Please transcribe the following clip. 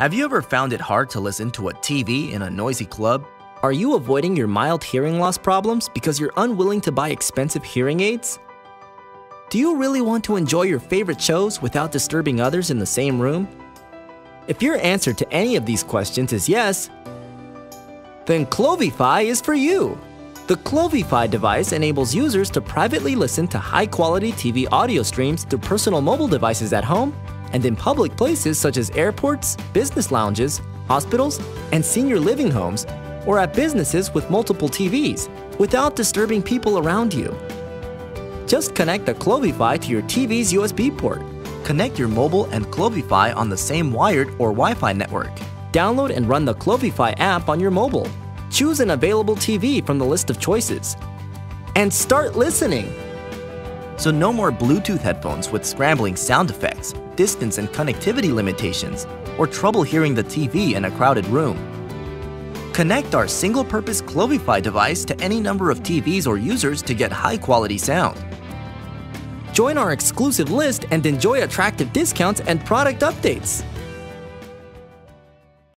Have you ever found it hard to listen to a TV in a noisy club? Are you avoiding your mild hearing loss problems because you're unwilling to buy expensive hearing aids? Do you really want to enjoy your favorite shows without disturbing others in the same room? If your answer to any of these questions is yes, then CloviFi is for you. The CloviFi device enables users to privately listen to high-quality TV audio streams through personal mobile devices at home and in public places such as airports, business lounges, hospitals, and senior living homes, or at businesses with multiple TVs, without disturbing people around you. Just connect the CloviFi to your TV's USB port. Connect your mobile and CloviFi on the same wired or Wi-Fi network. Download and run the CloviFi app on your mobile. Choose an available TV from the list of choices. And start listening! So no more Bluetooth headphones with scrambling sound effects, distance and connectivity limitations, or trouble hearing the TV in a crowded room. Connect our single-purpose CloviFi device to any number of TVs or users to get high-quality sound. Join our exclusive list and enjoy attractive discounts and product updates.